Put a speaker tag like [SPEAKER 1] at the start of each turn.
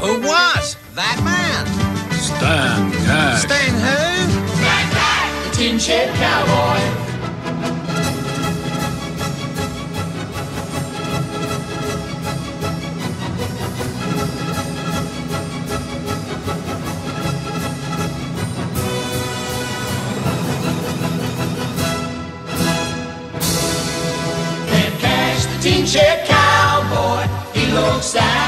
[SPEAKER 1] Who was that man?
[SPEAKER 2] Stan Cash.
[SPEAKER 1] Stan who?
[SPEAKER 3] Stan Cash, the Tin Shed Cowboy. Cash, the Tin Shed Cowboy. He looks down.